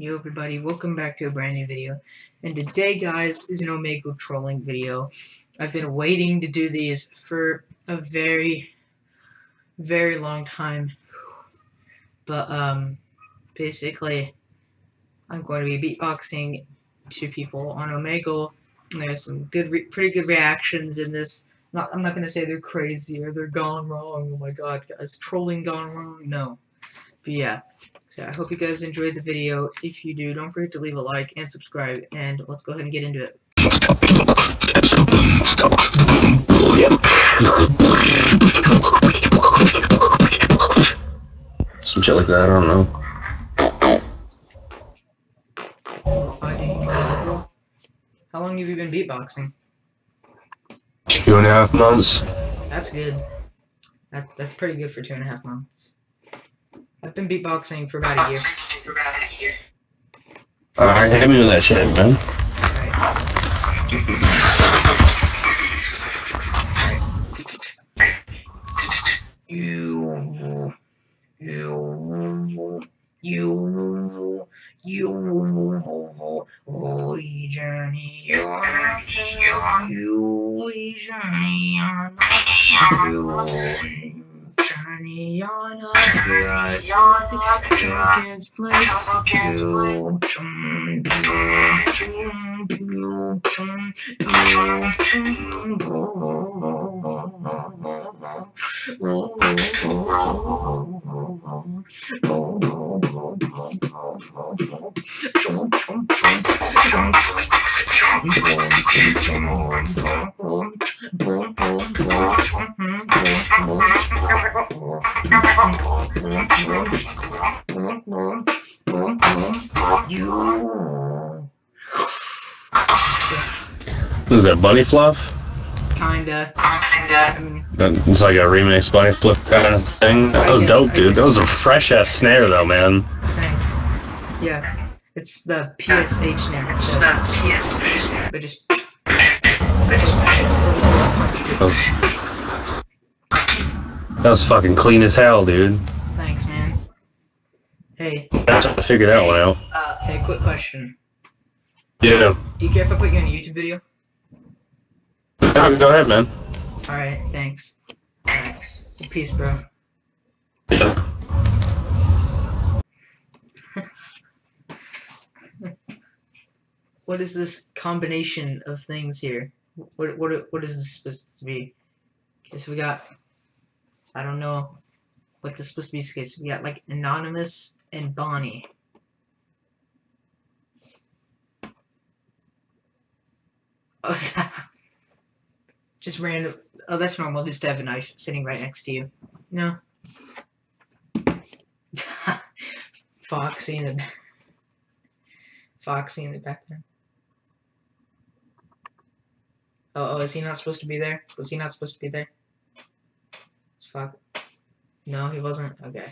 Yo everybody, welcome back to a brand new video. And today guys is an Omegle trolling video. I've been waiting to do these for a very, very long time. But um, basically, I'm going to be beatboxing to people on Omegle. There's some good, pretty good reactions in this. Not, I'm not going to say they're crazy or they're gone wrong. Oh my god, guys, trolling gone wrong? No. But yeah, so I hope you guys enjoyed the video. If you do, don't forget to leave a like and subscribe, and let's go ahead and get into it. Some shit like that, I don't know. How long have you been beatboxing? Two and a half months. That's good. That, that's pretty good for two and a half months. I've been beatboxing for about a year. Alright, hit me with that shit, man. You, you, you, you, oh, journey, you, you, journey, Johnny on a drive to Chuck's place. Boom, Is that Bunny Fluff? Kinda. Kinda. It's like a remix Bunny Fluff kind of thing. That was dope, dude. That was a fresh ass snare, though, man. Thanks. Yeah. It's the PSH snare. It's the PSH. But just. That was, that was fucking clean as hell, dude. Thanks, man. Hey. I have to figure that one out. Uh, hey, quick question. Yeah. Do you care if I put you in a YouTube video? Yeah, go ahead, man. Alright, thanks. Thanks. Peace, bro. Yeah. what is this combination of things here? What what what is this supposed to be? Okay, so we got I don't know what this is supposed to be. So we got like anonymous and Bonnie. Oh, just random. Oh, that's normal. Just to have a knife sitting right next to you. No. Foxy in the Foxy in the background. Oh, oh, is he not supposed to be there? Was he not supposed to be there? Fuck. No, he wasn't. Okay.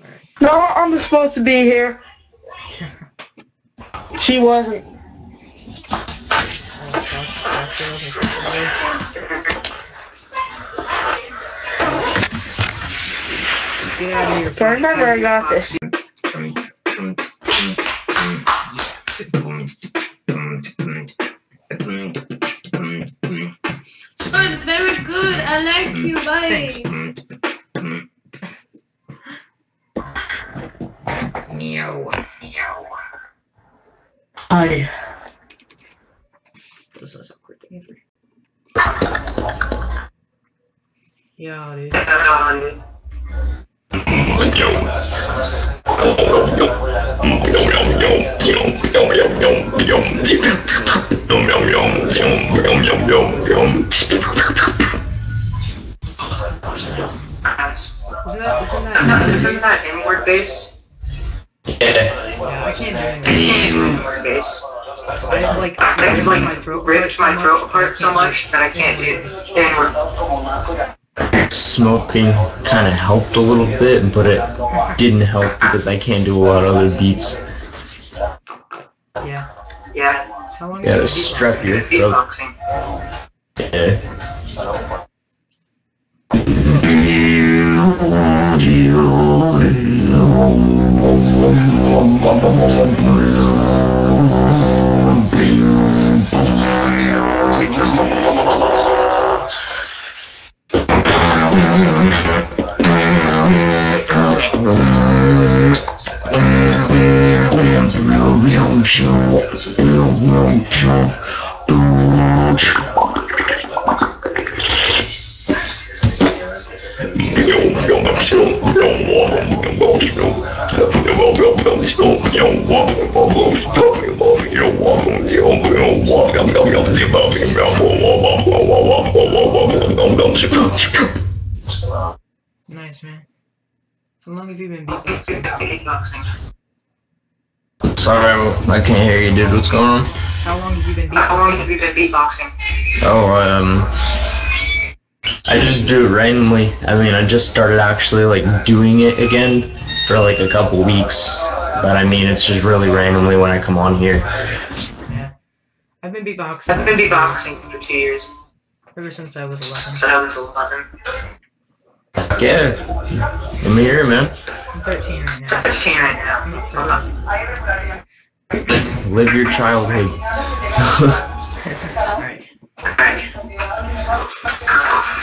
Alright. No, I'm supposed to be here. she wasn't. Oh, Fox, wasn't supposed to be there. Get out of here, Remember, I got this. Thanks. Meow. Hi. This was awkward thing ever. Yeah, dude. Isn't that, isn't that, uh-huh. Isn't that inward bass? Yeah. Yeah, I can't do it. Inward bass. I have like, I have like my throat ripped my throat apart so much that I can't do inward. smoking kind of helped a little bit, but it didn't help because I can't do a lot of other beats. Yeah. Yeah, How long Yeah, have you strap your throat. beatboxing. Yeah. Nice, man. How long have you been beatboxing? Beatboxing. Sorry, I can't hear you, dude. What's going on? How long have you been How long have you been beatboxing? Oh, um, I just do it randomly. I mean, I just started actually like doing it again for like a couple weeks, but I mean, it's just really randomly when I come on here. Yeah. I've been beatboxing I've been beatboxing for two years ever since I was eleven. since 11. I was 11. Yeah, let me hear man. I'm 13 right now. 15 right now. I'm Live your childhood.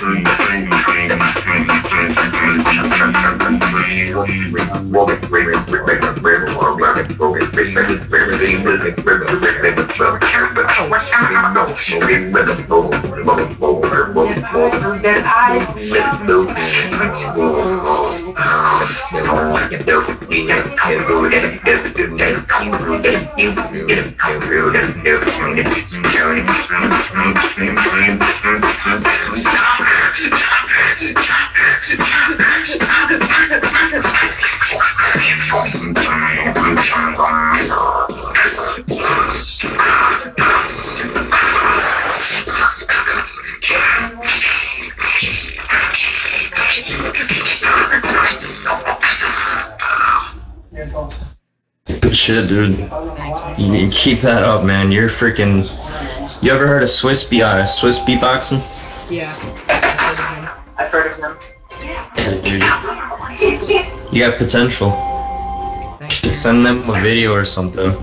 Stop! Stop! You you keep that up, man. You're freaking. You ever heard of Swiss beat uh, Swiss beatboxing? Yeah. I've heard of them. Yeah, dude. You got potential. You. Send them a video or something.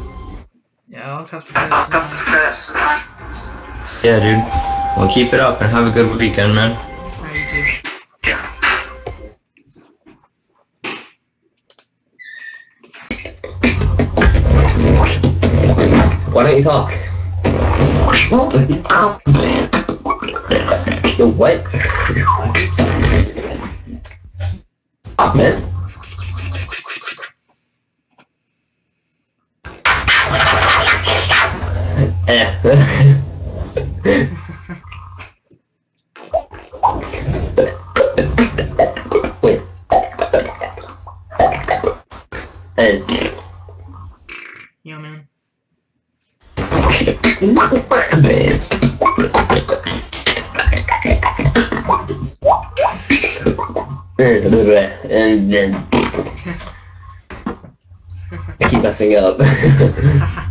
Yeah, I'll have to try I'll this out. Yeah, dude. Well, keep it up and have a good weekend, man. Alright, you too. Why don't you talk? Yo, what? Ah, Wait. Eh. Yeah, man. I keep messing up.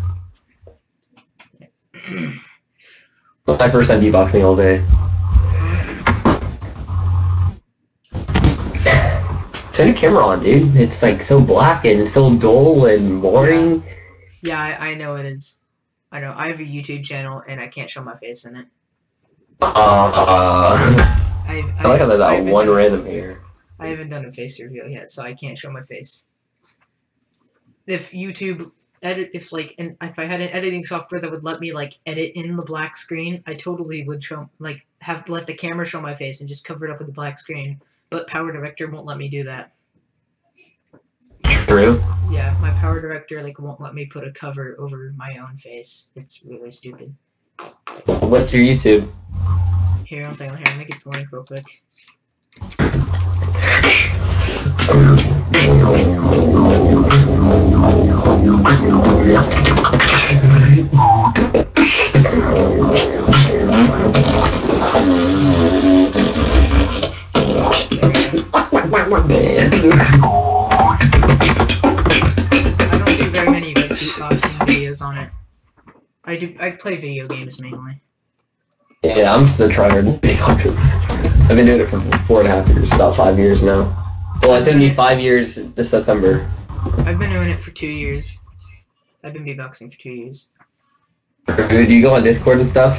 My first time beatboxing all day. Turn the camera on, dude. It's like so black and so dull and boring. Yeah, I, I know it is. I know. I have a YouTube channel and I can't show my face in it. Uh, I, I like how there's I that one done- random here. I haven't done a face reveal yet, so I can't show my face. If YouTube edit, if like, and if I had an editing software that would let me like edit in the black screen, I totally would show like have to let the camera show my face and just cover it up with the black screen. But Power Director won't let me do that. True. Yeah, my Power Director like won't let me put a cover over my own face. It's really stupid. What's your YouTube? Here, I'm saying, here, let me get the link real quick. I don't do very many like beatboxing videos on it. I do. I play video games mainly. Yeah, I'm still trying to be I've been doing it for four and a half years, about five years now. Well, it took me five years this December. I've been doing it for two years. I've been beatboxing for two years. Do you go on Discord and stuff?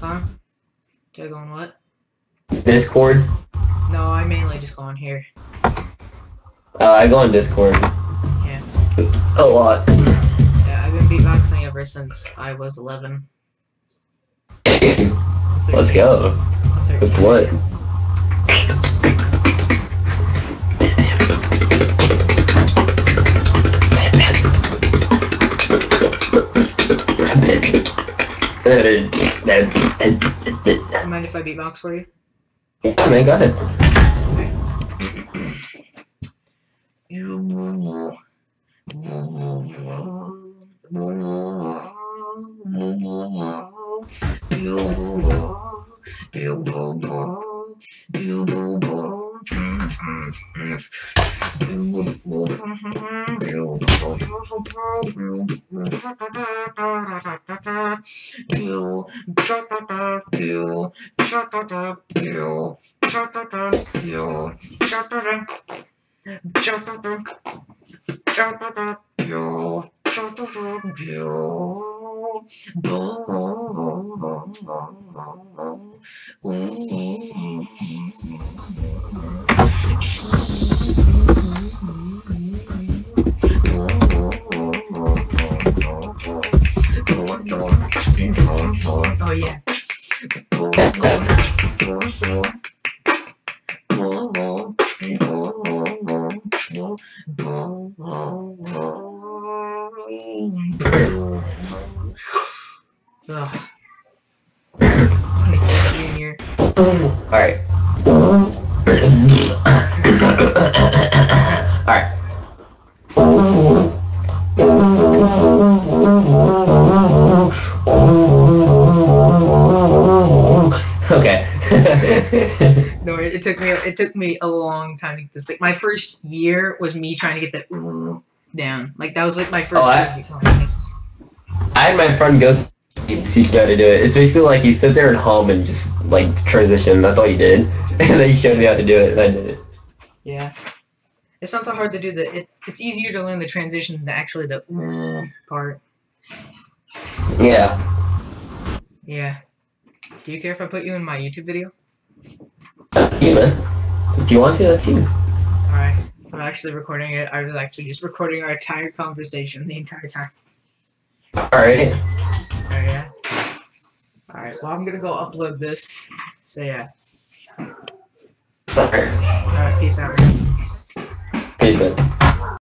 Huh? Do I go on what? Discord? No, I mainly just go on here. Uh, I go on Discord. Yeah. A lot. Yeah, I've been beatboxing ever since I was 11. Let's go. I'm 13. With what? Mind if I beatbox for you? Yeah, man, go ahead. Oh yeah. Ugh. junior. Alright. Alright. Okay. No, it, it took me it took me a long time to get this. Like my first year was me trying to get the down. Like that was like my oh, first Oh, I-. I had my friend go see how to do it. It's basically like you sit there at home and just like transition. That's all you did, and then you showed me how to do it, and I did it. Yeah. It's not that hard to do the. It, it's easier to learn the transition than actually the ooh part. Yeah. Yeah. Do you care if I put you in my YouTube video? That's you, man. If you want to, that's you. Alright. I'm actually recording it. I was actually just recording our entire conversation the entire time. Alright. Oh, yeah. Alright, well, I'm gonna go upload this. So, yeah. Alright. Alright, peace out. Peace, man.